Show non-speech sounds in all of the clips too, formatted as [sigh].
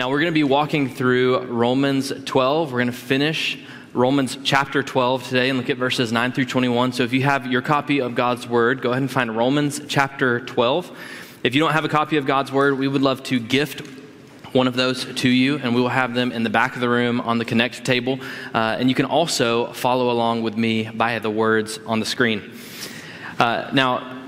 Now, we're going to be walking through Romans 12. We're going to finish Romans chapter 12 today and look at verses 9 through 21. So, if you have your copy of God's Word, go ahead and find Romans chapter 12. If you don't have a copy of God's Word, we would love to gift one of those to you, and we will have them in the back of the room on the Connect table. Uh, and you can also follow along with me by the words on the screen. Uh, now,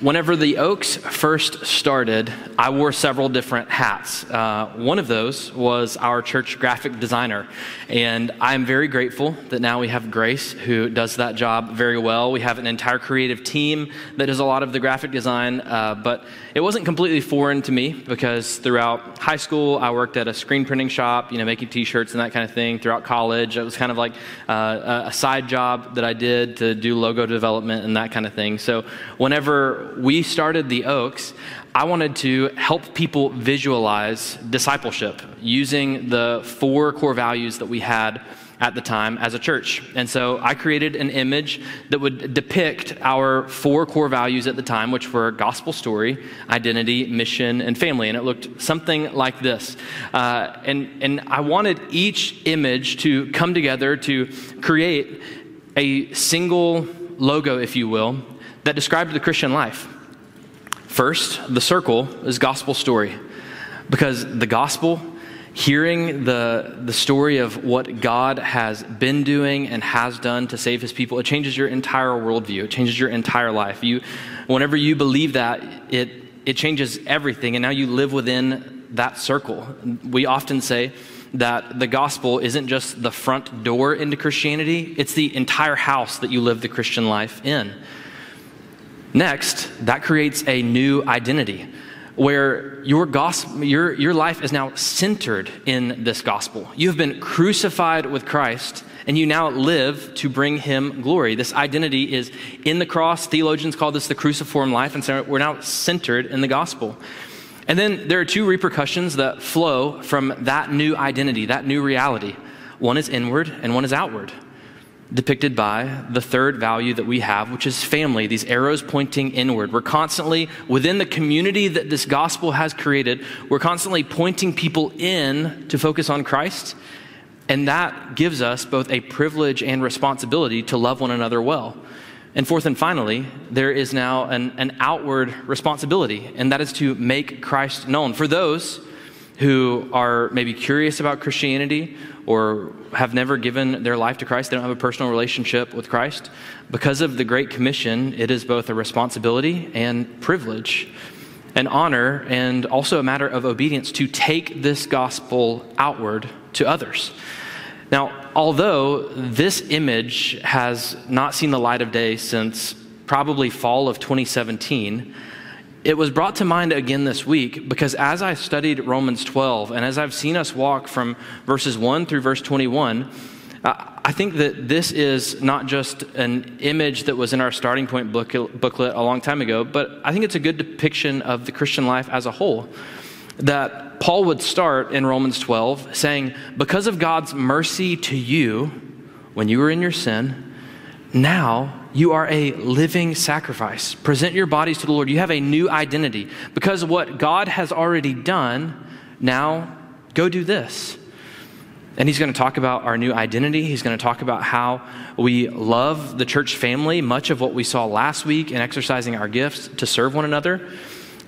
Whenever the Oaks first started, I wore several different hats. Uh, one of those was our church graphic designer. And I'm very grateful that now we have Grace, who does that job very well. We have an entire creative team that does a lot of the graphic design. Uh, but it wasn't completely foreign to me because throughout high school, I worked at a screen printing shop, you know, making t shirts and that kind of thing. Throughout college, it was kind of like uh, a side job that I did to do logo development and that kind of thing. So whenever we started the Oaks, I wanted to help people visualize discipleship using the four core values that we had at the time as a church. And so I created an image that would depict our four core values at the time, which were gospel story, identity, mission, and family. And it looked something like this. Uh, and, and I wanted each image to come together to create a single logo, if you will, that described the Christian life. First, the circle is gospel story, because the gospel, hearing the, the story of what God has been doing and has done to save his people, it changes your entire worldview. It changes your entire life. You, whenever you believe that, it, it changes everything, and now you live within that circle. We often say, that the gospel isn't just the front door into Christianity, it's the entire house that you live the Christian life in. Next, that creates a new identity where your, gospel, your, your life is now centered in this gospel. You have been crucified with Christ, and you now live to bring him glory. This identity is in the cross. Theologians call this the cruciform life, and so we're now centered in the gospel. And then there are two repercussions that flow from that new identity, that new reality. One is inward, and one is outward depicted by the third value that we have, which is family, these arrows pointing inward. We're constantly, within the community that this gospel has created, we're constantly pointing people in to focus on Christ. And that gives us both a privilege and responsibility to love one another well. And fourth and finally, there is now an, an outward responsibility, and that is to make Christ known. For those who are maybe curious about Christianity or have never given their life to Christ, they don't have a personal relationship with Christ, because of the Great Commission, it is both a responsibility and privilege, an honor, and also a matter of obedience to take this gospel outward to others. Now, although this image has not seen the light of day since probably fall of 2017, it was brought to mind again this week because as I studied Romans 12 and as I've seen us walk from verses 1 through verse 21, uh, I think that this is not just an image that was in our starting point booklet a long time ago, but I think it's a good depiction of the Christian life as a whole. That Paul would start in Romans 12 saying, Because of God's mercy to you when you were in your sin, now you are a living sacrifice. Present your bodies to the Lord. You have a new identity. Because what God has already done, now go do this. And he's going to talk about our new identity. He's going to talk about how we love the church family, much of what we saw last week in exercising our gifts to serve one another.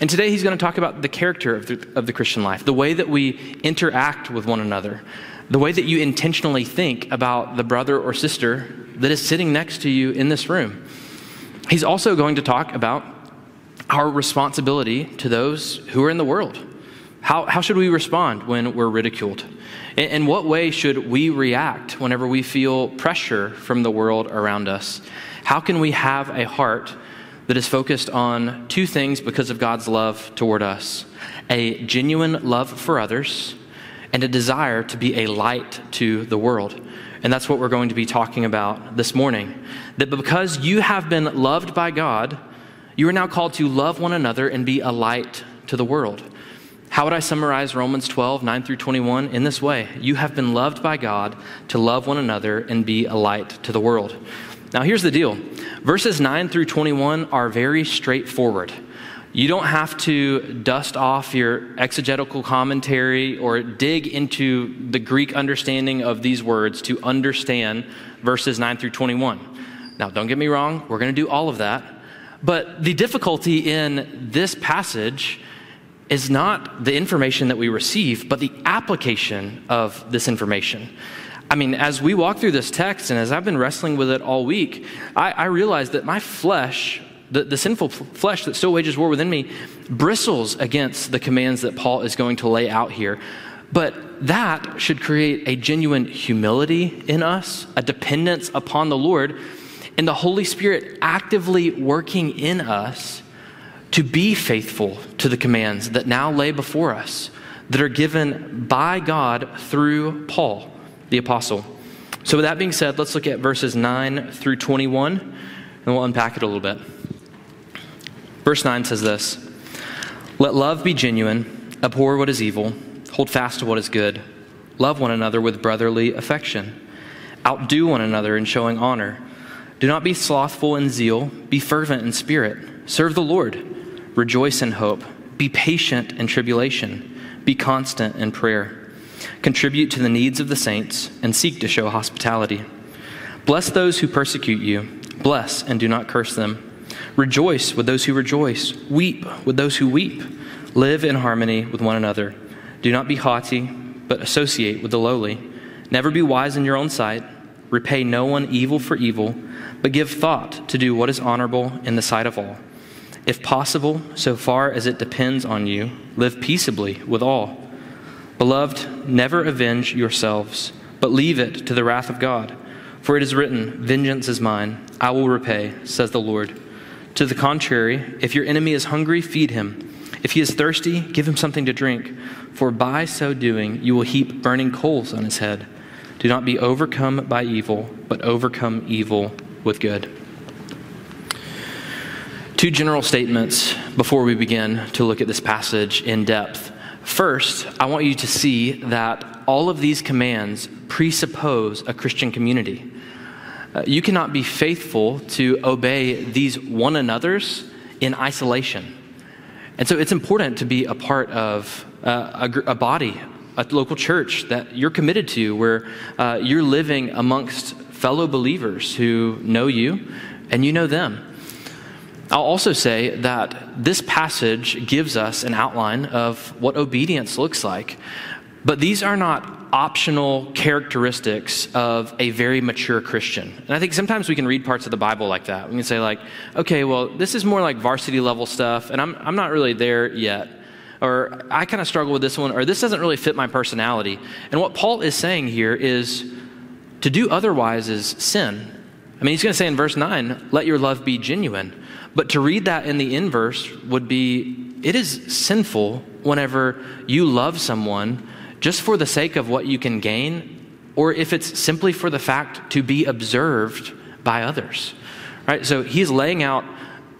And today he's going to talk about the character of the, of the Christian life, the way that we interact with one another, the way that you intentionally think about the brother or sister that is sitting next to you in this room. He's also going to talk about our responsibility to those who are in the world. How, how should we respond when we're ridiculed? In, in what way should we react whenever we feel pressure from the world around us? How can we have a heart that is focused on two things because of God's love toward us a genuine love for others and a desire to be a light to the world? And that's what we're going to be talking about this morning. That because you have been loved by God, you are now called to love one another and be a light to the world. How would I summarize Romans 12, 9 through 21? In this way You have been loved by God to love one another and be a light to the world. Now, here's the deal verses 9 through 21 are very straightforward. You don't have to dust off your exegetical commentary or dig into the Greek understanding of these words to understand verses 9 through 21. Now, don't get me wrong, we're going to do all of that. But the difficulty in this passage is not the information that we receive, but the application of this information. I mean, as we walk through this text and as I've been wrestling with it all week, I, I realize that my flesh the, the sinful flesh that still wages war within me bristles against the commands that Paul is going to lay out here. But that should create a genuine humility in us, a dependence upon the Lord, and the Holy Spirit actively working in us to be faithful to the commands that now lay before us, that are given by God through Paul, the apostle. So, with that being said, let's look at verses 9 through 21, and we'll unpack it a little bit. Verse 9 says this Let love be genuine, abhor what is evil, hold fast to what is good, love one another with brotherly affection, outdo one another in showing honor. Do not be slothful in zeal, be fervent in spirit, serve the Lord, rejoice in hope, be patient in tribulation, be constant in prayer. Contribute to the needs of the saints and seek to show hospitality. Bless those who persecute you, bless and do not curse them. Rejoice with those who rejoice. Weep with those who weep. Live in harmony with one another. Do not be haughty, but associate with the lowly. Never be wise in your own sight. Repay no one evil for evil, but give thought to do what is honorable in the sight of all. If possible, so far as it depends on you, live peaceably with all. Beloved, never avenge yourselves, but leave it to the wrath of God. For it is written, Vengeance is mine, I will repay, says the Lord. To the contrary, if your enemy is hungry, feed him. If he is thirsty, give him something to drink, for by so doing you will heap burning coals on his head. Do not be overcome by evil, but overcome evil with good. Two general statements before we begin to look at this passage in depth. First, I want you to see that all of these commands presuppose a Christian community. Uh, you cannot be faithful to obey these one another's in isolation. And so it's important to be a part of uh, a, a, body, a local church that you're committed to, where uh, you're living amongst fellow believers who know you and you know them. I'll also say that this passage gives us an outline of what obedience looks like. But these are not optional characteristics of a very mature Christian. And I think sometimes we can read parts of the Bible like that. We can say, like, okay, well, this is more like varsity level stuff, and I'm, I'm not really there yet. Or I kind of struggle with this one, or this doesn't really fit my personality. And what Paul is saying here is to do otherwise is sin. I mean, he's going to say in verse 9, let your love be genuine. But to read that in the inverse would be it is sinful whenever you love someone just for the sake of what you can gain, or if it's simply for the fact to be observed by others. Right? So he's laying out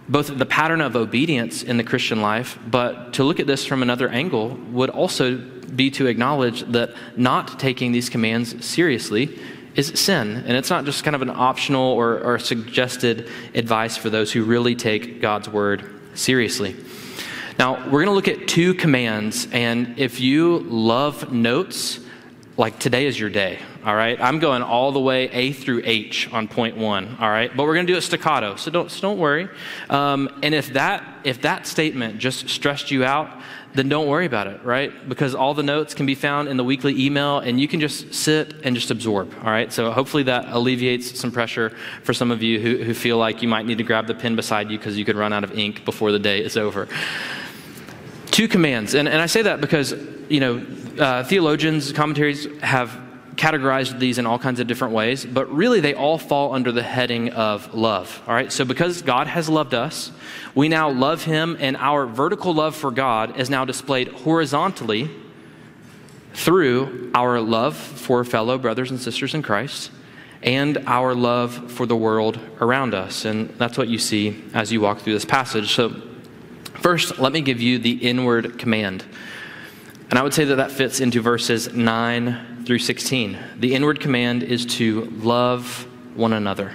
both the pattern of obedience in the Christian life, but to look at this from another angle would also be to acknowledge that not taking these commands seriously is sin. And it's not just kind of an optional or, or suggested advice for those who really take God's word seriously. Now, we're going to look at two commands, and if you love notes, like today is your day, all right? I'm going all the way A through H on point one, all right? But we're going to do it staccato, so don't, so don't worry. Um, and if that, if that statement just stressed you out, then don't worry about it, right? Because all the notes can be found in the weekly email and you can just sit and just absorb, all right? So hopefully that alleviates some pressure for some of you who, who feel like you might need to grab the pen beside you because you could run out of ink before the day is over. Two commands. And, and I say that because, you know, uh, theologians, commentaries have categorized these in all kinds of different ways, but really they all fall under the heading of love. All right, so because God has loved us, we now love Him, and our vertical love for God is now displayed horizontally through our love for fellow brothers and sisters in Christ and our love for the world around us. And that's what you see as you walk through this passage. So, First, let me give you the inward command. And I would say that that fits into verses 9 through 16. The inward command is to love one another.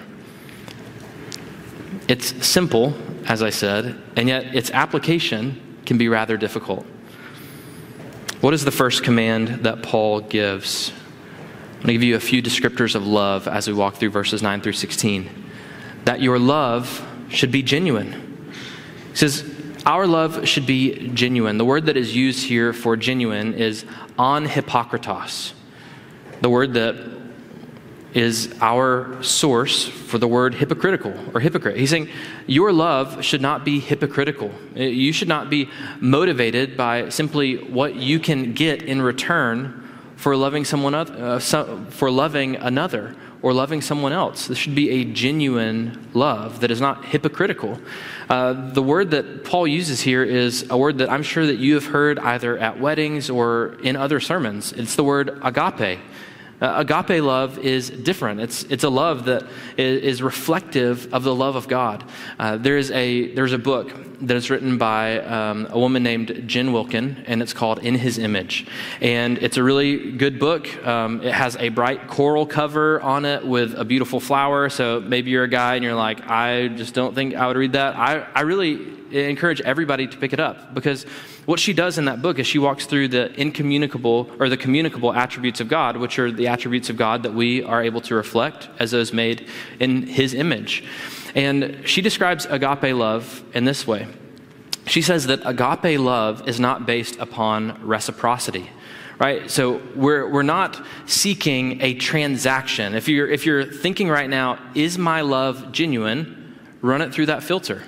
It's simple as I said, and yet its application can be rather difficult. What is the first command that Paul gives? I'm going to give you a few descriptors of love as we walk through verses 9 through 16. That your love should be genuine. He says, Our love should be genuine. The word that is used here for genuine is anhypokritos, the word that is our source for the word hypocritical or hypocrite. He's saying your love should not be hypocritical. You should not be motivated by simply what you can get in return for loving someone uh, for loving another or loving someone else. This should be a genuine love that is not hypocritical. Uh, the word that Paul uses here is a word that I'm sure that you have heard either at weddings or in other sermons. It's the word agape. Uh, agape love is different. It's, it's a love that is, is reflective of the love of God. Uh, there is a, there's a book that is written by um, a woman named Jen Wilkin, and it's called In His Image. And it's a really good book. Um, it has a bright coral cover on it with a beautiful flower. So maybe you're a guy and you're like, I just don't think I would read that. I, I really encourage everybody to pick it up because what she does in that book is she walks through the incommunicable or the communicable attributes of God, which are the attributes of God that we are able to reflect as those made in His image. And she describes agape love in this way. She says that agape love is not based upon reciprocity right? So we're, we're not seeking a transaction. If you're, if you're thinking right now, is my love genuine? Run it through that filter.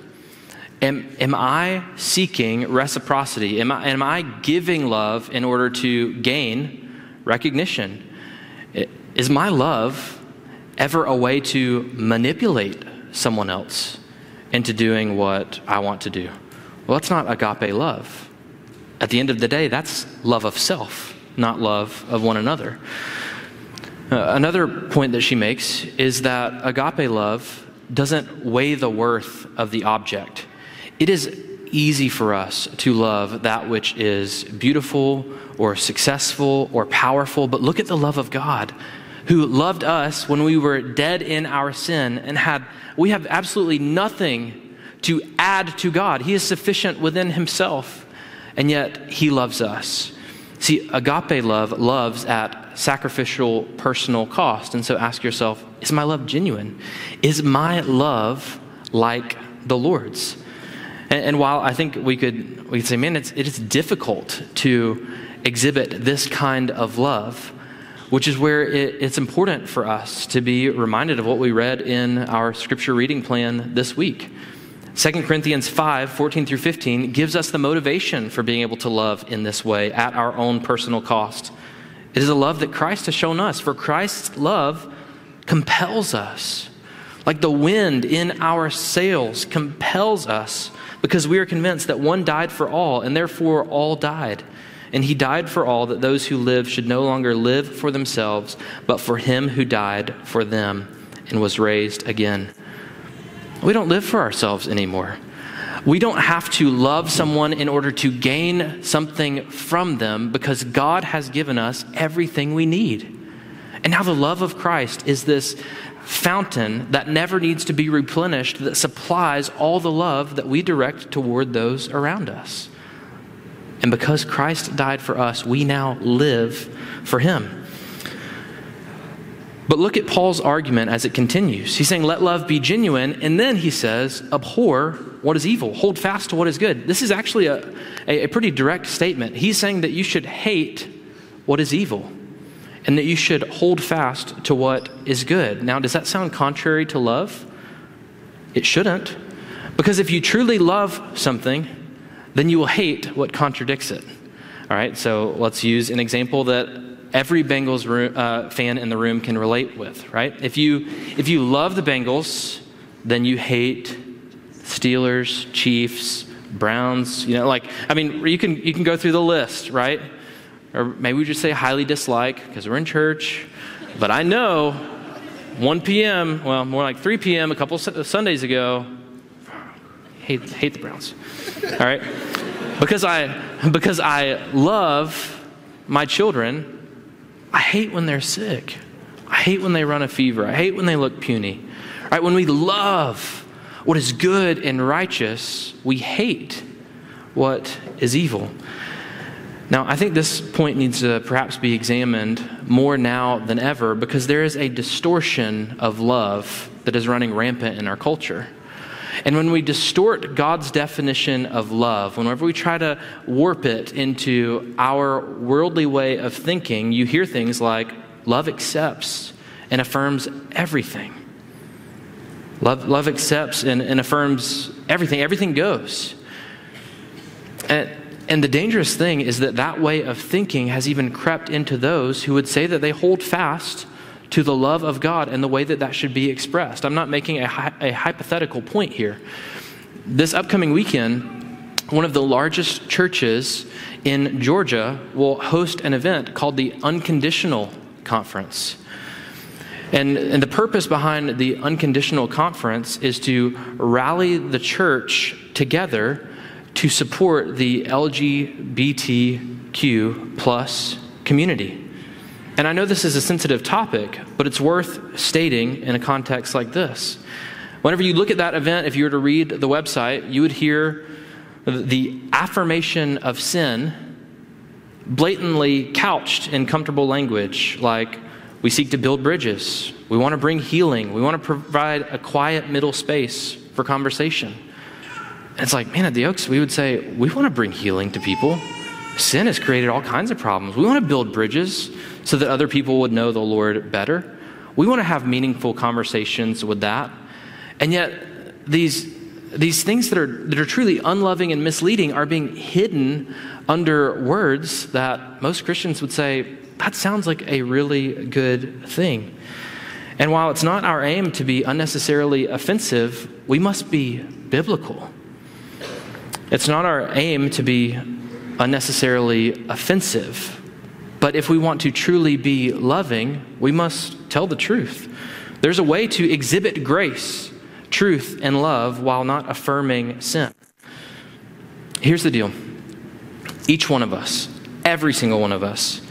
Am, am I seeking reciprocity? Am I, am I giving love in order to gain recognition? Is my love ever a way to manipulate someone else into doing what I want to do? Well, that's not agape love. At the end of the day, that's love of self, not love of one another. Uh, another point that she makes is that agape love doesn't weigh the worth of the object. It is easy for us to love that which is beautiful or successful or powerful, but look at the love of God who loved us when we were dead in our sin and had we have absolutely nothing to add to God. He is sufficient within himself, and yet he loves us. See, agape love loves at sacrificial personal cost. And so ask yourself, is my love genuine? Is my love like the Lord's? And, and while I think we could, we could say, man, it's, it is difficult to exhibit this kind of love, which is where it, it's important for us to be reminded of what we read in our scripture reading plan this week. 2 Corinthians 5 14 through 15 gives us the motivation for being able to love in this way at our own personal cost. It is a love that Christ has shown us, for Christ's love compels us. Like the wind in our sails compels us because we are convinced that one died for all, and therefore all died. And he died for all, that those who live should no longer live for themselves, but for him who died for them and was raised again. We don't live for ourselves anymore. We don't have to love someone in order to gain something from them because God has given us everything we need. And now the love of Christ is this fountain that never needs to be replenished that supplies all the love that we direct toward those around us. And because Christ died for us, we now live for him. But look at Paul's argument as it continues. He's saying, Let love be genuine. And then he says, Abhor what is evil, hold fast to what is good. This is actually a, a, a pretty direct statement. He's saying that you should hate what is evil and that you should hold fast to what is good. Now, does that sound contrary to love? It shouldn't. Because if you truly love something, then you will hate what contradicts it. All right, so let's use an example that every Bengals room, uh, fan in the room can relate with, right? If you, if you love the Bengals, then you hate Steelers, Chiefs, Browns, you know, like, I mean, you can, you can go through the list, right? or maybe we just say highly dislike because we're in church. But I know 1 p.m., well, more like 3 p.m., a couple Sundays ago, hate, hate the Browns. All right? Because I, because I love my children, I hate when they're sick. I hate when they run a fever. I hate when they look puny. Right? When we love what is good and righteous, we hate what is evil. Now, I think this point needs to perhaps be examined more now than ever because there is a distortion of love that is running rampant in our culture. And when we distort God's definition of love, whenever we try to warp it into our worldly way of thinking, you hear things like love accepts and affirms everything. Love, love accepts and, and affirms everything, everything goes. And, and the dangerous thing is that that way of thinking has even crept into those who would say that they hold fast to the love of God and the way that that should be expressed. I'm not making a, a hypothetical point here. This upcoming weekend, one of the largest churches in Georgia will host an event called the Unconditional Conference. And, and, the purpose behind the unconditional conference is to rally the church together to support the LGBTQ plus community. And I know this is a sensitive topic, but it's worth stating in a context like this. Whenever you look at that event, if you were to read the website, you would hear the affirmation of sin blatantly couched in comfortable language like, we seek to build bridges, we want to bring healing, we want to provide a quiet middle space for conversation. And it's like, man, at the Oaks, we would say, we want to bring healing to people. Sin has created all kinds of problems. We want to build bridges so that other people would know the Lord better. We want to have meaningful conversations with that. And yet, these, these things that are, that are truly unloving and misleading are being hidden under words that most Christians would say, that sounds like a really good thing. And while it's not our aim to be unnecessarily offensive, we must be biblical. It's not our aim to be unnecessarily offensive. But if we want to truly be loving, we must tell the truth. There's a way to exhibit grace, truth, and love while not affirming sin. Here's the deal each one of us, every single one of us,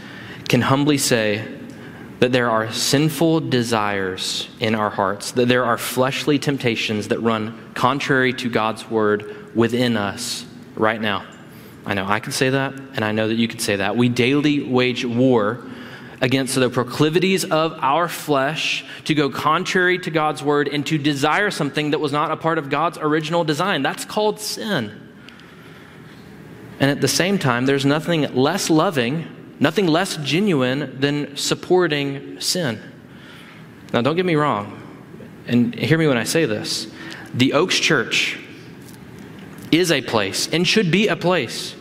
can humbly say that there are sinful desires in our hearts, that there are fleshly temptations that run contrary to God's word within us right now. I know I could say that, and I know that you could say that. We daily wage war against the proclivities of our flesh to go contrary to God's word and to desire something that was not a part of God's original design. That's called sin. And at the same time, there's nothing less loving, nothing less genuine than supporting sin. Now, don't get me wrong, and hear me when I say this. The Oaks Church is a place and should be a place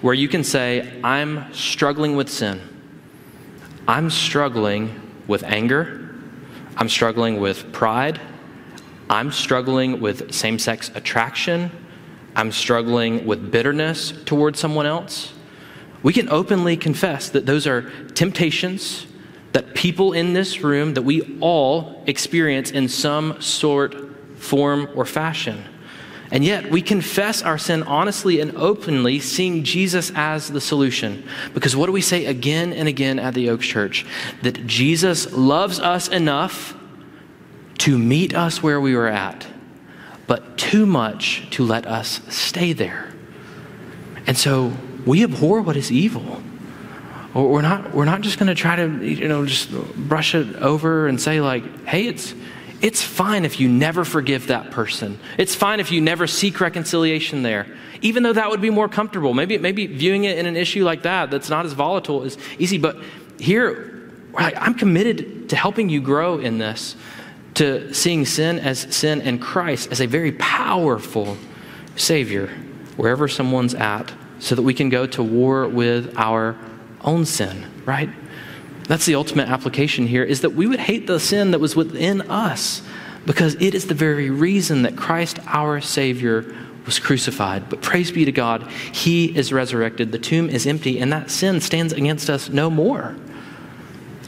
where you can say, I'm struggling with sin. I'm struggling with anger. I'm struggling with pride. I'm struggling with same sex attraction. I'm struggling with bitterness towards someone else. We can openly confess that those are temptations that people in this room, that we all experience in some sort, form, or fashion. And yet, we confess our sin honestly and openly, seeing Jesus as the solution. Because what do we say again and again at the Oaks Church? That Jesus loves us enough to meet us where we were at, but too much to let us stay there. And so, we abhor what is evil. We're not, we're not just going to try to, you know, just brush it over and say, like, hey, it's, it's fine if you never forgive that person. It's fine if you never seek reconciliation there, even though that would be more comfortable. Maybe, maybe viewing it in an issue like that, that's not as volatile, is easy. But here, I'm committed to helping you grow in this, to seeing sin as sin and Christ as a very powerful Savior wherever someone's at, so that we can go to war with our own sin, right? That's the ultimate application here is that we would hate the sin that was within us because it is the very reason that Christ our Savior was crucified. But praise be to God, He is resurrected, the tomb is empty, and that sin stands against us no more.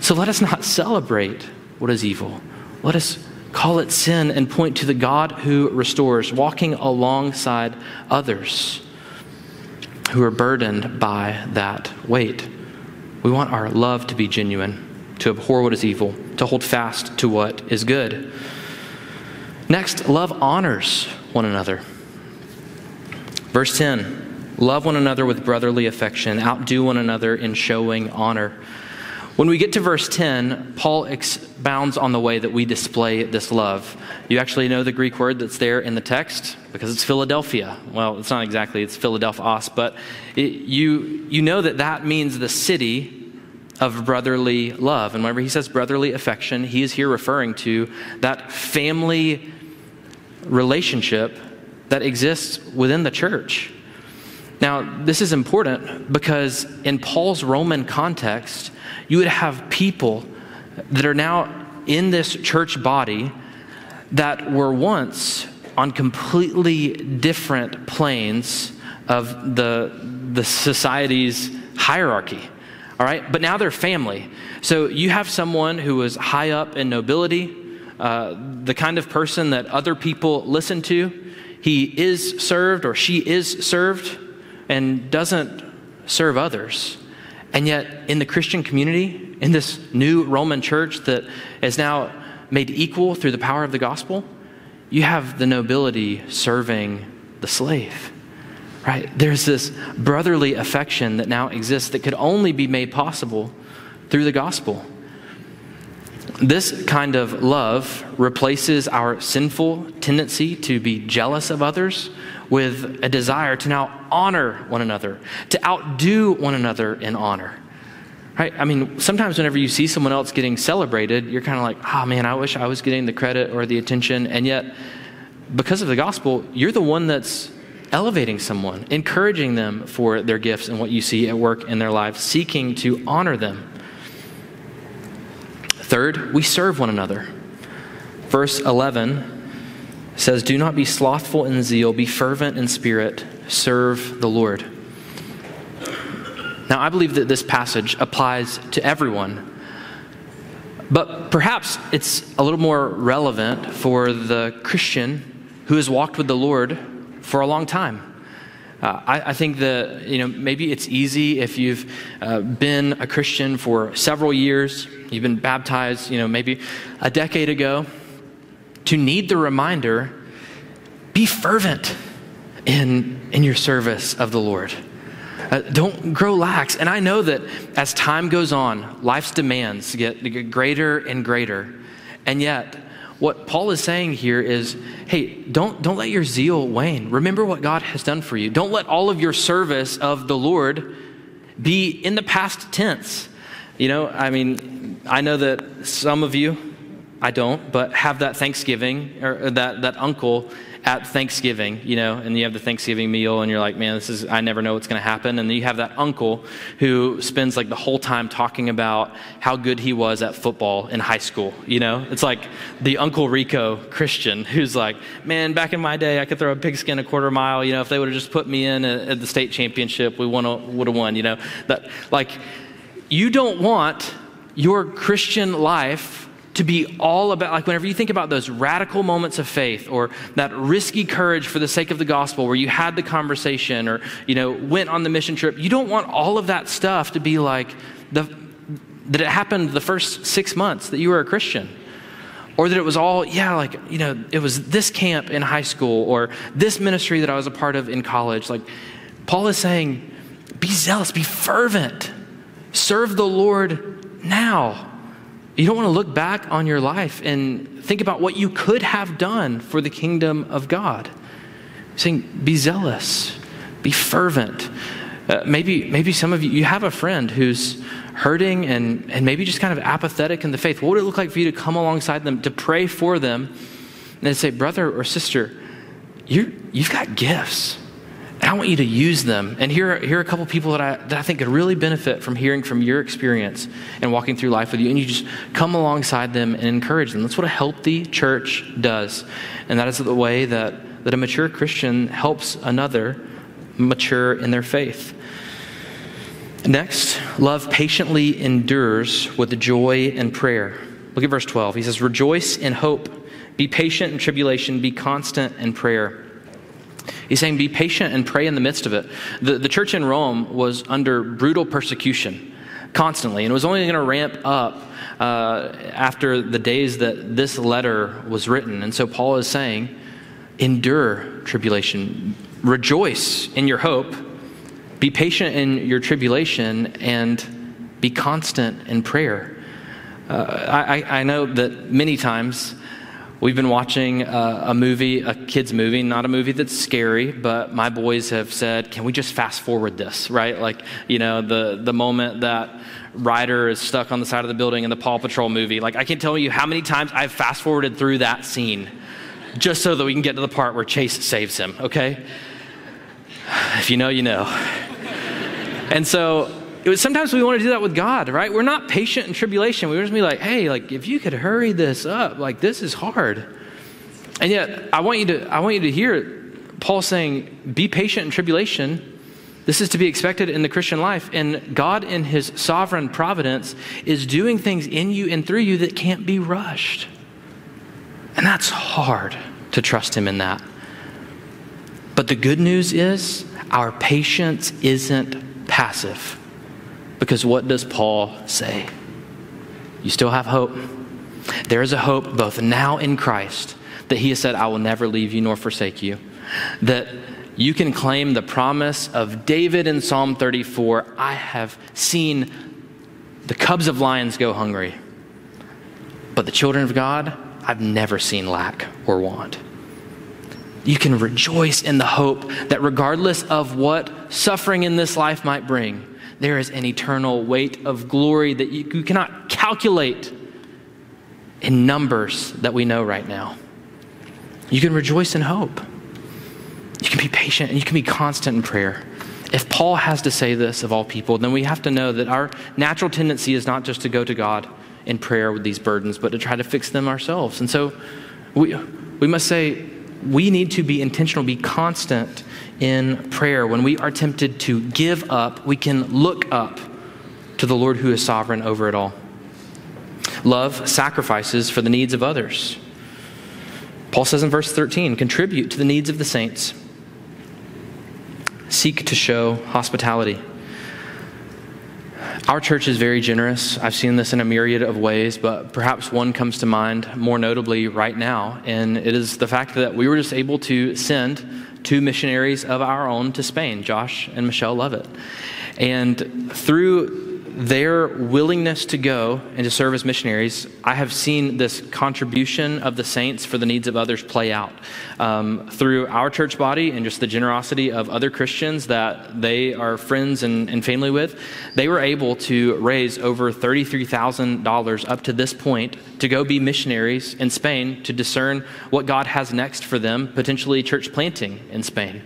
So let us not celebrate what is evil. Let us call it sin and point to the God who restores, walking alongside others who are burdened by that weight. We want our love to be genuine, to abhor what is evil, to hold fast to what is good. Next, love honors one another. Verse 10 Love one another with brotherly affection, outdo one another in showing honor. When we get to verse 10, Paul expounds on the way that we display this love. You actually know the Greek word that's there in the text because it's Philadelphia. Well, it's not exactly, it's Philadelphos, but it, you, you know that that means the city of brotherly love. And whenever he says brotherly affection, he is here referring to that family relationship that exists within the church. Now, this is important because in Paul's Roman context, you would have people that are now in this church body that were once on completely different planes of the, the society's hierarchy. All right? But now they're family. So you have someone who was high up in nobility, uh, the kind of person that other people listen to. He is served or she is served and doesn't serve others. And yet, in the Christian community, in this new Roman church that is now made equal through the power of the gospel, you have the nobility serving the slave. Right? There's this brotherly affection that now exists that could only be made possible through the gospel. This kind of love replaces our sinful tendency to be jealous of others with a desire to now honor one another, to outdo one another in honor. Right? I mean, sometimes whenever you see someone else getting celebrated, you're kind of like, oh man, I wish I was getting the credit or the attention. And yet, because of the gospel, you're the one that's elevating someone, encouraging them for their gifts and what you see at work in their lives, seeking to honor them. Third, we serve one another. Verse 11 says, Do not be slothful in zeal, be fervent in spirit, serve the Lord. Now, I believe that this passage applies to everyone, but perhaps it's a little more relevant for the Christian who has walked with the Lord for a long time. Uh, I, I, think that you know maybe it's easy if you've uh, been a Christian for several years, you've been baptized, you know maybe a decade ago, to need the reminder: be fervent in in your service of the Lord. Uh, don't grow lax. And I know that as time goes on, life's demands get, get greater and greater, and yet what Paul is saying here is hey, don't, don't let your zeal wane. Remember what God has done for you. Don't let all of your service of the Lord be in the past tense. You know, I mean, I know that some of you, I don't, but have that Thanksgiving or uh, that, that uncle at Thanksgiving, you know, and you have the Thanksgiving meal and you're like, man, this is, I never know what's going to happen. And then you have that uncle who spends like the whole time talking about how good he was at football in high school, you know? It's like the Uncle Rico Christian who's like, man, back in my day, I could throw a pigskin a quarter mile, you know, if they would have just put me in at, at the state championship, we would have won, you know? That, like, you don't want your Christian life to be all about, like, whenever you think about those radical moments of faith or that risky courage for the sake of the gospel where you had the conversation or, you know, went on the mission trip, you don't want all of that stuff to be like the, that it happened the first six months that you were a Christian. Or that it was all, yeah, like, you know, it was this camp in high school or this ministry that I was a part of in college. Like, Paul is saying, be zealous, be fervent, serve the Lord now. You don't want to look back on your life and think about what you could have done for the kingdom of God. saying, be zealous, be fervent. Uh, maybe, maybe some of you, you have a friend who's hurting and, and maybe just kind of apathetic in the faith. What would it look like for you to come alongside them, to pray for them, and say, brother or sister, you you've got gifts. I want you to use them. And here, here are a couple people that I, that I think could really benefit from hearing from your experience and walking through life with you. And you just come alongside them and encourage them. That's what a healthy church does. And that is the way that, that a mature Christian helps another mature in their faith. Next, love patiently endures with joy and prayer. Look at verse 12. He says, Rejoice in hope, be patient in tribulation, be constant in prayer. He's saying, be patient and pray in the midst of it. The, the church in Rome was under brutal persecution constantly. And it was only going to ramp up uh, after the days that this letter was written. And so Paul is saying, endure tribulation, rejoice in your hope, be patient in your tribulation, and be constant in prayer. Uh, I, I know that many times We've been watching a, a, movie, a kid's movie, not a movie that's scary, but my boys have said, can we just fast forward this, right? Like, you know, the, the moment that Ryder is stuck on the side of the building in the Paw Patrol movie. Like, I can't tell you how many times I've fast forwarded through that scene just so that we can get to the part where Chase saves him, okay? [sighs] If you know, you know. And so was, sometimes we want to do that with God, right? We're not patient in tribulation. We just be like, hey, like if you could hurry this up, like this is hard. And yet, I want you to, I want you to hear Paul saying, be patient in tribulation. This is to be expected in the Christian life. And God, in his sovereign providence, is doing things in you and through you that can't be rushed. And that's hard to trust him in that. But the good news is, our patience isn't passive. Because what does Paul say? You still have hope. There is a hope both now in Christ that he has said, I will never leave you nor forsake you. That you can claim the promise of David in Psalm 34 I have seen the cubs of lions go hungry, but the children of God, I've never seen lack or want. You can rejoice in the hope that regardless of what suffering in this life might bring, there is an eternal weight of glory that you, you cannot calculate in numbers that we know right now. You can rejoice in hope. You can be patient and you can be constant in prayer. If Paul has to say this of all people, then we have to know that our natural tendency is not just to go to God in prayer with these burdens, but to try to fix them ourselves. And so we, we must say, we need to be intentional, be constant in prayer. When we are tempted to give up, we can look up to the Lord who is sovereign over it all. Love sacrifices for the needs of others. Paul says in verse 13 contribute to the needs of the saints, seek to show hospitality. Our church is very generous. I've seen this in a myriad of ways, but perhaps one comes to mind more notably right now, and it is the fact that we were just able to send two missionaries of our own to Spain, Josh and Michelle Lovett. And through their willingness to go and to serve as missionaries, I have seen this contribution of the saints for the needs of others play out um, through our church body and just the generosity of other Christians that they are friends and, and family with. They were able to raise over $33,000 up to this point to go be missionaries in Spain to discern what God has next for them, potentially church planting in Spain.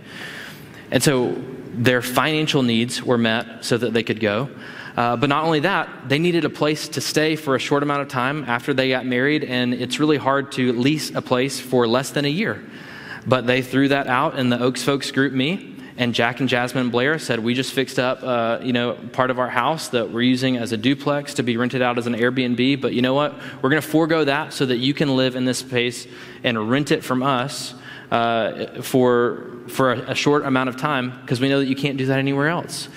And so their financial needs were met so that they could go. Uh, but not only that, they needed a place to stay for a short amount of time after they got married, and it's really hard to lease a place for less than a year. But they threw that out, and the Oaks folks GroupMe. And Jack and Jasmine Blair said, "We just fixed up, uh, you know, part of our house that we're using as a duplex to be rented out as an Airbnb. But you know what? We're going to forego that so that you can live in this space and rent it from us uh, for for a, a short amount of time because we know that you can't do that anywhere else."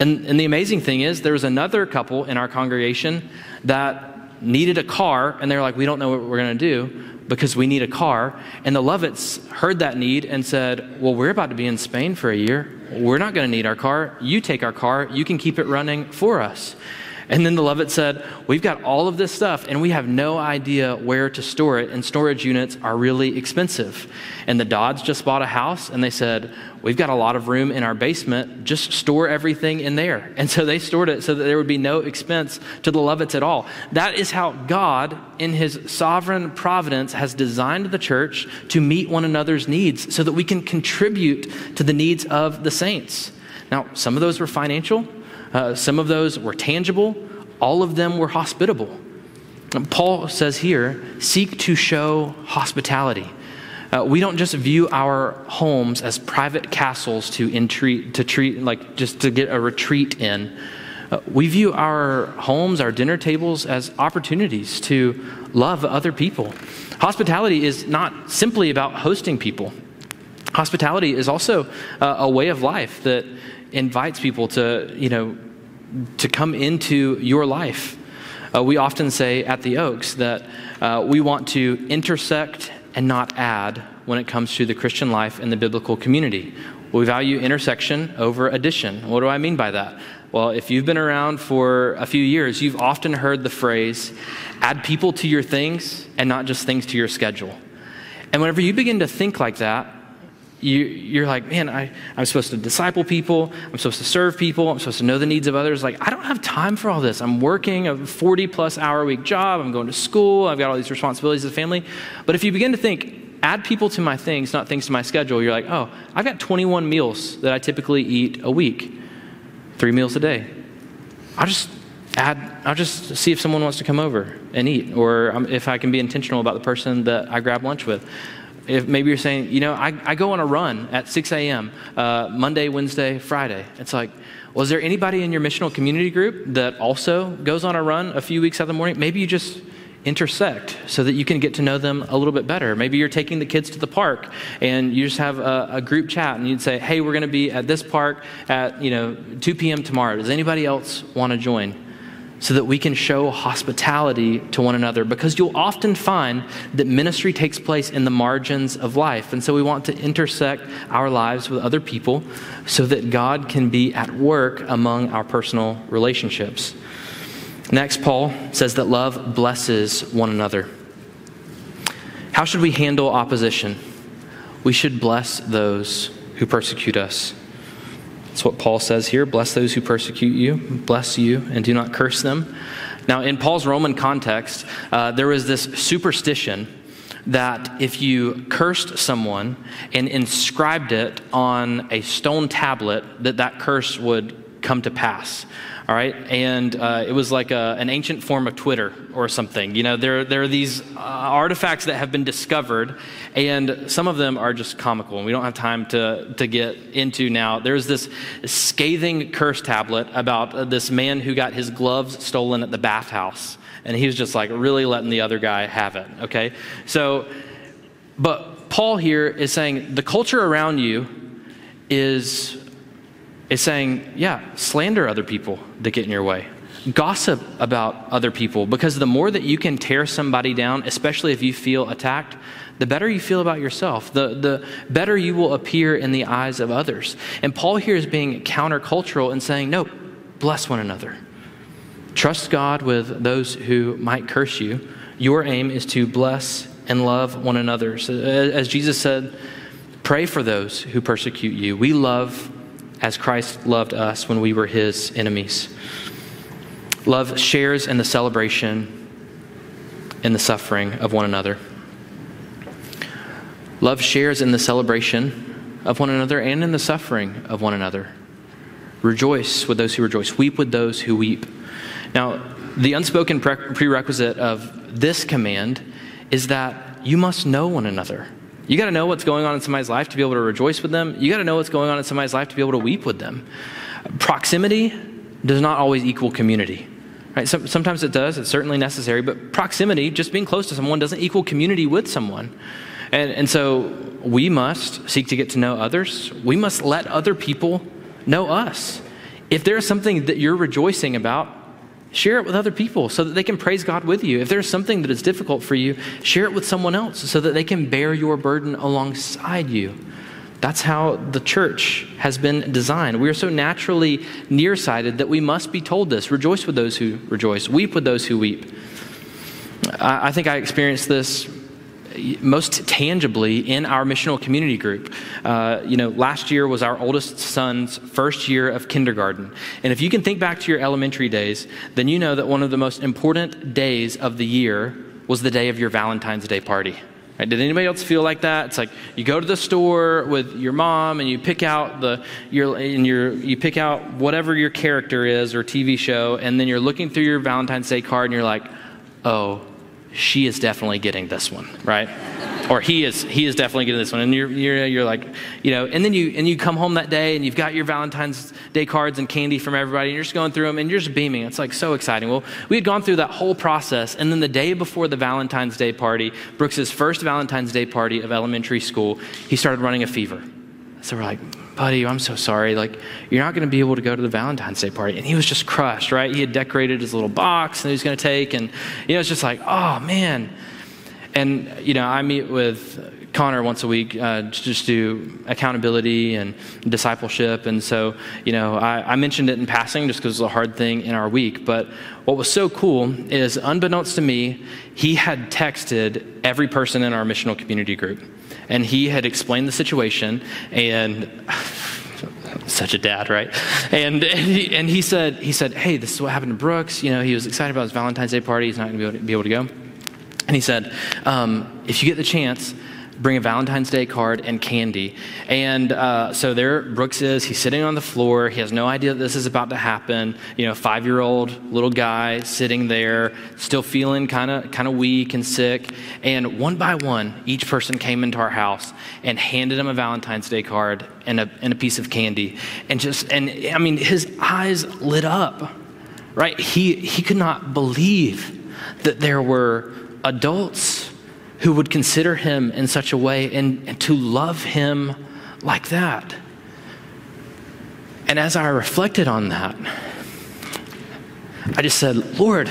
And, and the amazing thing is, there was another couple in our congregation that needed a car, and they're like, We don't know what we're going to do because we need a car. And the Lovetts heard that need and said, Well, we're about to be in Spain for a year. We're not going to need our car. You take our car, you can keep it running for us. And then the Lovett said, We've got all of this stuff and we have no idea where to store it, and storage units are really expensive. And the Dodds just bought a house and they said, We've got a lot of room in our basement, just store everything in there. [laughs] And so they stored it so that there would be no expense to the Lovetts at all. That is how God, in His sovereign providence, has designed the church to meet one another's needs so that we can contribute to the needs of the saints. Now, some of those were financial, uh, some of those were tangible, all of them were hospitable. Paul says here, seek to show hospitality. Uh, we don't just view our homes as private castles to entreat, to treat, like just to get a retreat in. Uh, we view our homes, our dinner tables, as opportunities to love other people. Hospitality is not simply about hosting people. Hospitality is also uh, a way of life that invites people to, you know, to come into your life. Uh, we often say at the Oaks that uh, we want to intersect and not add when it comes to the Christian life and the biblical community. We value intersection over addition. What do I mean by that? Well, if you've been around for a few years, you've often heard the phrase add people to your things and not just things to your schedule. And whenever you begin to think like that, you, are like, man, I, I'm supposed to disciple people. I'm supposed to serve people. I'm supposed to know the needs of others. Like, I don't have time for all this. I'm working a 40 plus hour a week job. I'm going to school. I've got all these responsibilities as a family. But if you begin to think, add people to my things, not things to my schedule, you're like, oh, I've got 21 meals that I typically eat a week, three meals a day. I'll just add, I'll just see if someone wants to come over and eat, or um, if I can be intentional about the person that I grab lunch with. If maybe you're saying, you know, I, I go on a run at 6 a.m., uh, Monday, Wednesday, Friday. It's like, was there anybody in your missional community group that also goes on a run a few weeks out of the morning? Maybe you just intersect so that you can get to know them a little bit better. Maybe you're taking the kids to the park and you just have a, a group chat and you'd say, hey, we're going to be at this park at, you know, 2 p.m. tomorrow. Does anybody else want to join? So that we can show hospitality to one another because you'll often find that ministry takes place in the margins of life. And so we want to intersect our lives with other people so that God can be at work among our personal relationships. Next, Paul says that love blesses one another. How should we handle opposition? We should bless those who persecute us. That's what Paul says here. Bless those who persecute you, bless you, and do not curse them. Now, in Paul's Roman context, uh, there was this superstition that if you cursed someone and inscribed it on a stone tablet, that that curse would come to pass all right? And uh, it was like a, an ancient form of twitter or something. You know there, there are these uh, artifacts that have been discovered and some of them are just comical and we don't have time to, to get into now. There's this scathing curse tablet about uh, this man who got his gloves stolen at the bathhouse and he was just like really letting the other guy have it okay? So but paul here is saying the culture around you is is saying, yeah, slander other people that get in your way. Gossip about other people because the more that you can tear somebody down, especially if you feel attacked, the better you feel about yourself, the, the better you will appear in the eyes of others. And Paul here is being countercultural and saying, no, bless one another. Trust God with those who might curse you. Your aim is to bless and love one another. So, as Jesus said, pray for those who persecute you. We love as Christ loved us when we were his enemies. Love shares in the celebration and the suffering of one another. Love shares in the celebration of one another and in the suffering of one another. Rejoice with those who rejoice, weep with those who weep. Now, the unspoken prerequisite of this command is that you must know one another. You got to know what's going on in somebody's life to be able to rejoice with them. You got to know what's going on in somebody's life to be able to weep with them. Proximity does not always equal community. Right? sometimes it does, it's certainly necessary, but proximity, just being close to someone, doesn't equal community with someone. And, and so we must seek to get to know others. We must let other people know us. If there's something that you're rejoicing about, Share it with other people so that they can praise God with you. If there's something that is difficult for you, share it with someone else so that they can bear your burden alongside you. That's how the church has been designed. We are so naturally nearsighted that we must be told this rejoice with those who rejoice, weep with those who weep. I, I think I experienced this most tangibly in our missional community group. Uh, you know, last year was our oldest son's first year of kindergarten. And if you can think back to your elementary days, then you know that one of the most important days of the year was the day of your Valentine's Day party. Right? Did anybody else feel like that? It's like you go to the store with your mom and you pick out the your and your you pick out whatever your character is or TV show, and then you're looking through your Valentine's Day card and you're like, oh, she is definitely getting this one, right? or he is he is definitely getting this one. And you're, you're you're like you know and then you and you come home that day and you've got your valentine's day cards and candy from everybody and you're just going through them and you're just beaming. It's like so exciting. Well we had gone through that whole process and then the day before the valentine's day party brooks's first valentine's day party of elementary school he started running a fever. So we're like buddy, I'm so sorry. Like, you're not going to be able to go to the Valentine's Day party. And he was just crushed, right? He had decorated his little box and he was going to take. And, you know, it's just like, oh, man. And, you know, I meet with Connor once a week uh, to just do accountability and discipleship. And so, you know, I, I mentioned it in passing just because it's a hard thing in our week. But what was so cool is, unbeknownst to me, he had texted every person in our missional community group. And he had explained the situation and. [laughs] such a dad, right? And and he, and he, said he said, "Hey, this is what happened to Brooks. You know, he was excited about his Valentine's Day party. He's not going to be able to go." And he said, um, "If you get the chance, bring a Valentine's Day card and candy. And uh, so there Brooks is. He's sitting on the floor. He has no idea that this is about to happen. You know, five year old little guy sitting there, still feeling kind of kind of weak and sick. And one by one, each person came into our house and handed him a Valentine's Day card and a, and a piece of candy. And just, and I mean, his eyes lit up, right? He, he could not believe that there were adults who would consider him in such a way and, and to love him like that. And as I reflected on that, I just said, Lord,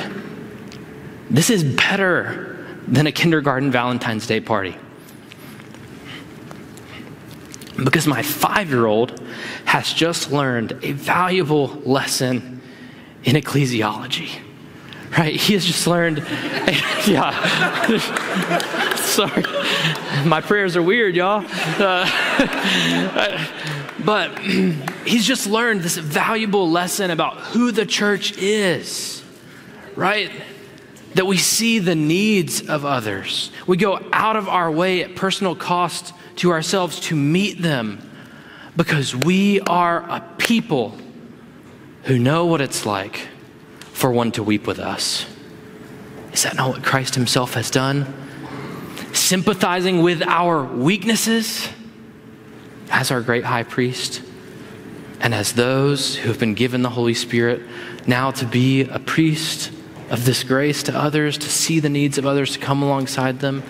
this is better than a kindergarten Valentine's Day party. Because my five year old has just learned a valuable lesson in ecclesiology right? He has just learned, [laughs] yeah. [laughs] Sorry. My prayers are weird, y'all. Uh, [laughs] but [clears throat] he's just learned this valuable lesson about who the church is, right? That we see the needs of others. We go out of our way at personal cost to ourselves to meet them because we are a people who know what it's like for one to weep with us. Is that not what Christ Himself has done? Sympathizing with our weaknesses as our great high priest and as those who have been given the Holy Spirit now to be a priest of this grace to others, to see the needs of others, to come alongside them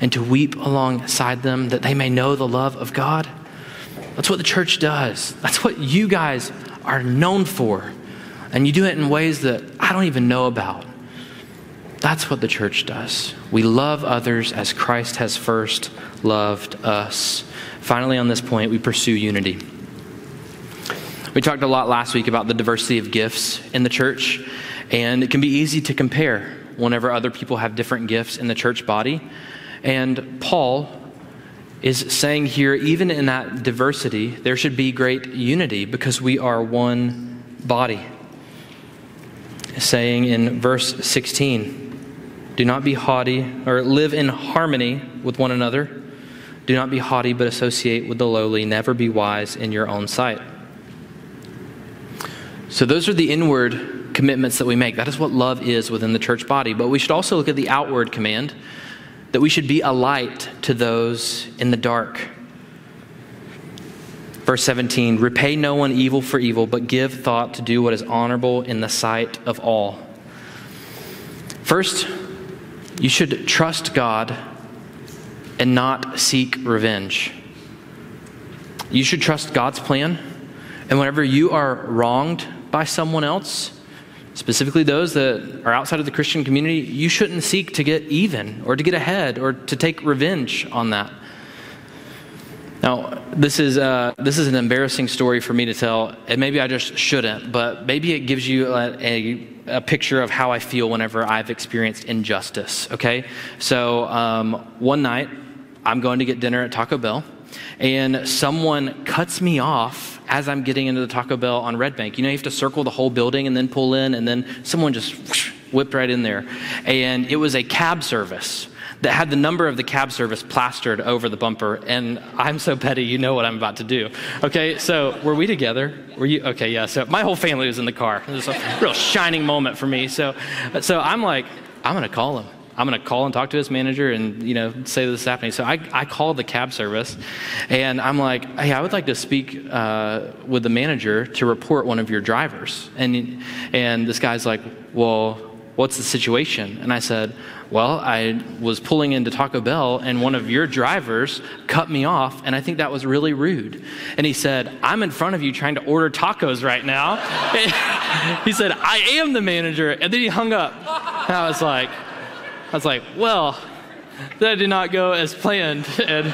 and to weep alongside them that they may know the love of God. That's what the church does. That's what you guys are known for. And you do it in ways that I don't even know about. That's what the church does. We love others as Christ has first loved us. Finally, on this point, we pursue unity. We talked a lot last week about the diversity of gifts in the church, and it can be easy to compare whenever other people have different gifts in the church body. And Paul is saying here, even in that diversity, there should be great unity because we are one body saying in verse 16, Do not be haughty, or live in harmony with one another. Do not be haughty, but associate with the lowly. Never be wise in your own sight. So, those are the inward commitments that we make. That is what love is within the church body. But we should also look at the outward command that we should be a light to those in the dark. Verse 17 Repay no one evil for evil, but give thought to do what is honorable in the sight of all. First, you should trust God and not seek revenge. You should trust God's plan. And whenever you are wronged by someone else, specifically those that are outside of the Christian community, you shouldn't seek to get even or to get ahead or to take revenge on that. Now, this is, uh, this is an embarrassing story for me to tell, and maybe I just shouldn't, but maybe it gives you a, a, a picture of how I feel whenever I've experienced injustice, okay? So, um, one night, I'm going to get dinner at Taco Bell, and someone cuts me off as I'm getting into the Taco Bell on Red Bank. You know, you have to circle the whole building and then pull in, and then someone just whipped right in there. And it was a cab service that had the number of the cab service plastered over the bumper. And I'm so petty, you know what I'm about to do. Okay, so were we together? Were you? Okay, yeah. So my whole family was in the car. It was a real shining moment for me. So, so I'm like, I'm going to call him. I'm going to call and talk to his manager and, you know, say this is happening. So I, I called the cab service and I'm like, hey, I would like to speak uh, with the manager to report one of your drivers. And, and this guy's like, well, what's the situation? And I said, Well, I was pulling into Taco Bell and one of your drivers cut me off, and I think that was really rude. And he said, I'm in front of you trying to order tacos right now. [laughs] he said, I am the manager. And then he hung up. And I was like, I was like, Well, that did not go as planned. [laughs] And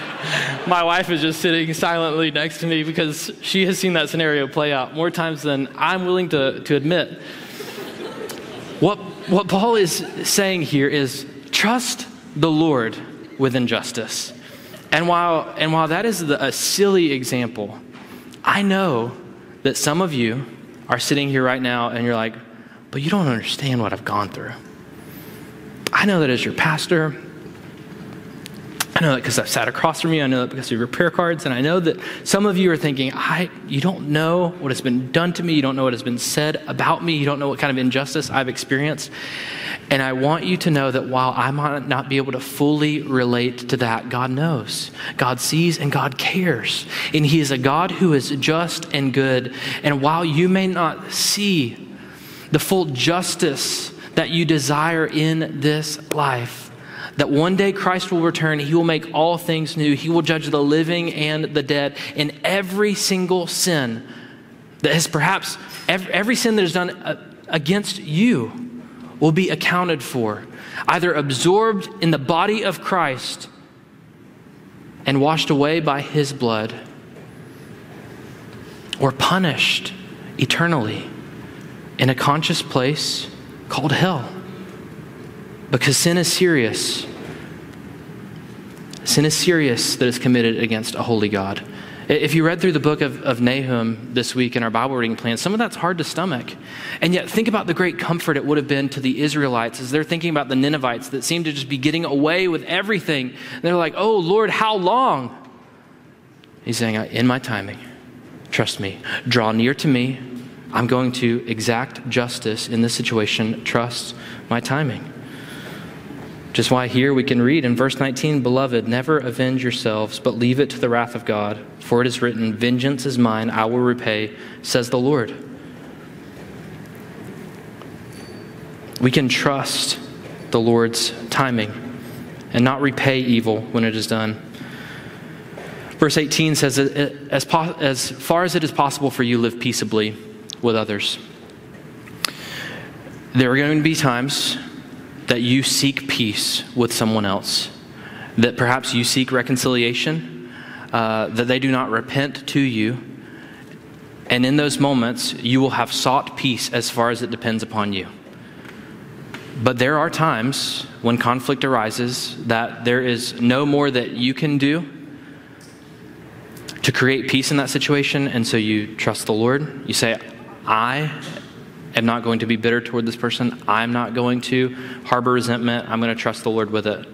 my wife is just sitting silently next to me because she has seen that scenario play out more times than I'm willing to, to admit. What what Paul is saying here is trust the Lord with injustice. And while, and while that is the, a silly example, I know that some of you are sitting here right now and you're like, but you don't understand what I've gone through. I know that as your pastor, I know that because I've sat across from you. I know that because of your prayer cards. And I know that some of you are thinking, I, you don't know what has been done to me. You don't know what has been said about me. You don't know what kind of injustice I've experienced. And I want you to know that while I might not be able to fully relate to that, God knows. God sees and God cares. And He is a God who is just and good. And while you may not see the full justice that you desire in this life, that one day Christ will return, he will make all things new. He will judge the living and the dead. And every single sin that has perhaps, every, every sin that is done uh, against you will be accounted for, either absorbed in the body of Christ and washed away by his blood, or punished eternally in a conscious place called hell. Because sin is serious. Sin is serious that is committed against a holy God. If you read through the book of, of, Nahum this week in our Bible reading plan, some of that's hard to stomach. And yet, think about the great comfort it would have been to the Israelites as they're thinking about the Ninevites that seem to just be getting away with everything. And they're like, oh, Lord, how long? He's saying, uh, in my timing, trust me, draw near to me. I'm going to exact justice in this situation. Trust my timing. Which is why here we can read in verse 19 Beloved, never avenge yourselves, but leave it to the wrath of God. For it is written, Vengeance is mine, I will repay, says the Lord. We can trust the Lord's timing and not repay evil when it is done. Verse 18 says, as, as far as it is possible for you, live peaceably with others. There are going to be times that you seek peace with someone else, that perhaps you seek reconciliation, uh, that they do not repent to you. And in those moments, you will have sought peace as far as it depends upon you. But there are times when conflict arises that there is no more that you can do to create peace in that situation. And so you trust the Lord. You say, I am not going to be bitter toward this person. I'm not going to harbor resentment. I'm going to trust the Lord with it.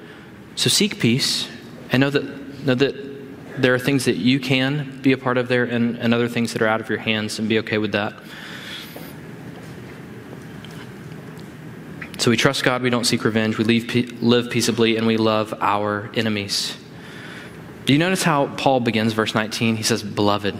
So seek peace and know that, know that there are things that you can be a part of there and, and other things that are out of your hands and be okay with that. So we trust God, we don't seek revenge, we leave, live peaceably, and we love our enemies. Do you notice how Paul begins verse 19? He says, Beloved.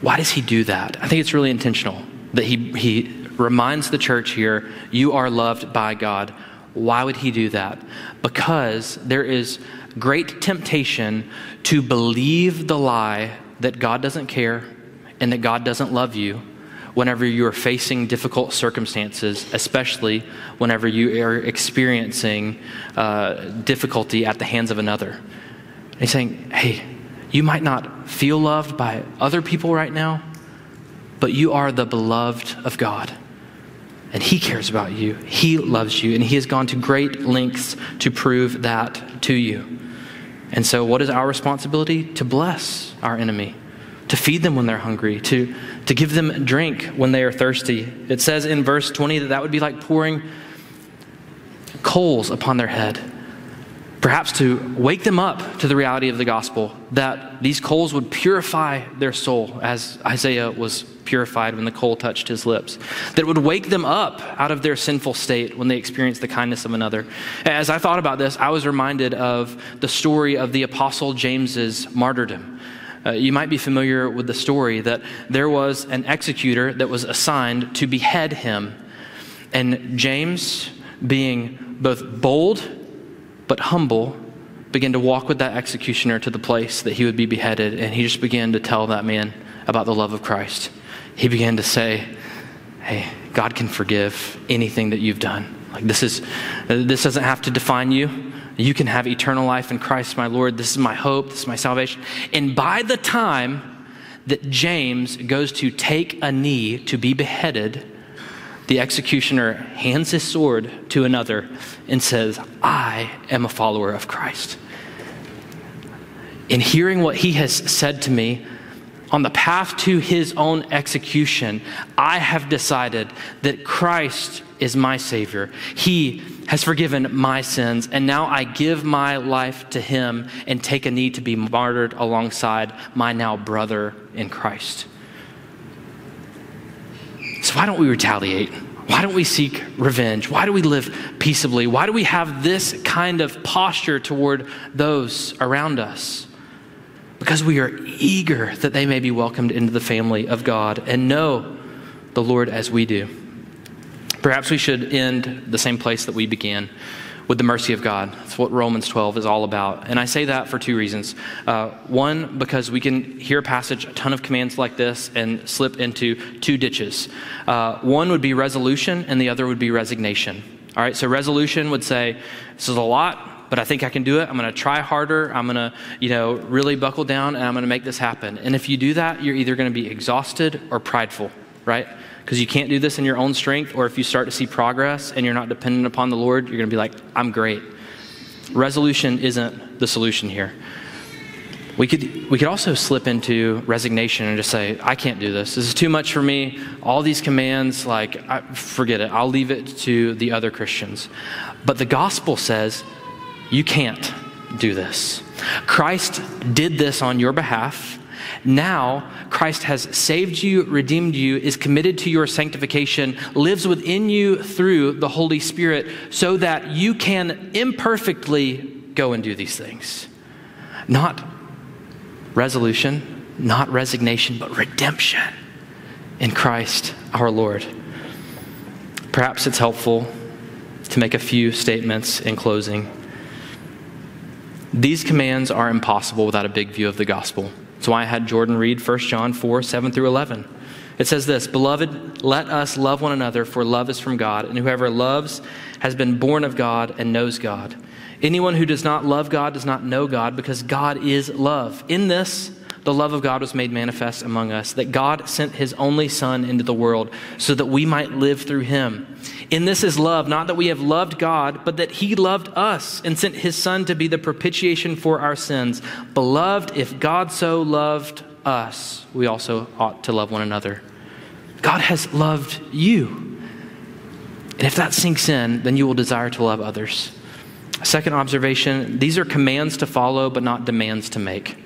Why does he do that? I think it's really intentional that he, he reminds the church here, you are loved by God. Why would he do that? Because there is great temptation to believe the lie that God doesn't care and that God doesn't love you whenever you are facing difficult circumstances, especially whenever you are experiencing uh, difficulty at the hands of another. And he's saying, hey, you might not feel loved by other people right now, but you are the beloved of God. And He cares about you. He loves you. And He has gone to great lengths to prove that to you. And so, what is our responsibility? To bless our enemy, to feed them when they're hungry, to, to give them drink when they are thirsty. It says in verse 20 that that would be like pouring coals upon their head perhaps to wake them up to the reality of the gospel, that these coals would purify their soul, as Isaiah was purified when the coal touched his lips, that would wake them up out of their sinful state when they experienced the kindness of another. As I thought about this, I was reminded of the story of the Apostle James's martyrdom. Uh, you might be familiar with the story that there was an executor that was assigned to behead him And James, being both bold but humble, began to walk with that executioner to the place that he would be beheaded. And he just began to tell that man about the love of Christ. He began to say, Hey, God can forgive anything that you've done. Like this is this doesn't have to define you. You can have eternal life in Christ, my Lord. This is my hope. This is my salvation. And by the time that James goes to take a knee to be beheaded, the executioner hands his sword to another and says, I am a follower of Christ. In hearing what he has said to me, on the path to his own execution, I have decided that Christ is my Savior. He has forgiven my sins, and now I give my life to him and take a knee to be martyred alongside my now brother in Christ. Why don't we retaliate? Why don't we seek revenge? Why do we live peaceably? Why do we have this kind of posture toward those around us? Because we are eager that they may be welcomed into the family of God and know the Lord as we do. Perhaps we should end the same place that we began with the mercy of God. That's what Romans 12 is all about. And I say that for two reasons. Uh, one, because we can hear a passage, a ton of commands like this, and slip into two ditches. Uh, one would be resolution, and the other would be resignation. All right, so resolution would say, This is a lot, but I think I can do it. I'm going to try harder. I'm going to, you know, really buckle down, and I'm going to make this happen. And if you do that, you're either going to be exhausted or prideful, right? Because you can't do this in your own strength, or if you start to see progress and you're not dependent upon the Lord, you're going to be like, I'm great. Resolution isn't the solution here. We could, we could also slip into resignation and just say, I can't do this. This is too much for me. All these commands, like, I, forget it. I'll leave it to the other Christians. But the gospel says, you can't do this. Christ did this on your behalf. Now, Christ has saved you, redeemed you, is committed to your sanctification, lives within you through the Holy Spirit, so that you can imperfectly go and do these things. Not resolution, not resignation, but redemption in Christ our Lord. Perhaps it's helpful to make a few statements in closing. These commands are impossible without a big view of the gospel. That's why I had Jordan read 1 John 4 7 through 11. It says this Beloved, let us love one another, for love is from God, and whoever loves has been born of God and knows God. Anyone who does not love God does not know God, because God is love. In this, the love of God was made manifest among us, that God sent his only Son into the world so that we might live through him. In this is love, not that we have loved God, but that he loved us and sent his Son to be the propitiation for our sins. Beloved, if God so loved us, we also ought to love one another. God has loved you. And if that sinks in, then you will desire to love others. Second observation these are commands to follow, but not demands to make.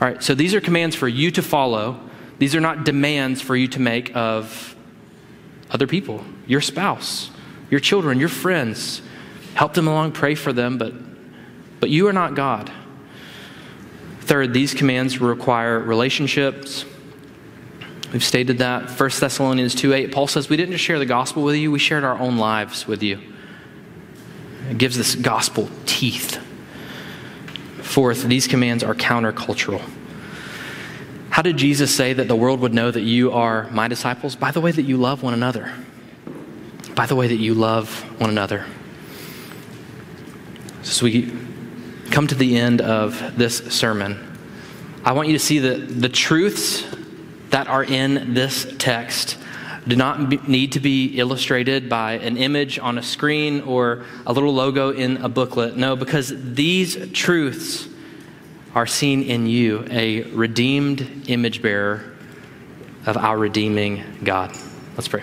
All right, so these are commands for you to follow. These are not demands for you to make of other people, your spouse, your children, your friends. Help them along, pray for them, but, but you are not God. Third, these commands require relationships. We've stated that. 1 Thessalonians 2 8, Paul says, We didn't just share the gospel with you, we shared our own lives with you. It gives this gospel teeth. Fourth, these commands are countercultural. How did Jesus say that the world would know that you are my disciples? By the way that you love one another. By the way that you love one another. So we come to the end of this sermon. I want you to see that the truths that are in this text do not be, need to be illustrated by an image on a screen or a little logo in a booklet. No, because these truths are seen in you, a redeemed image bearer of our redeeming God. Let's pray.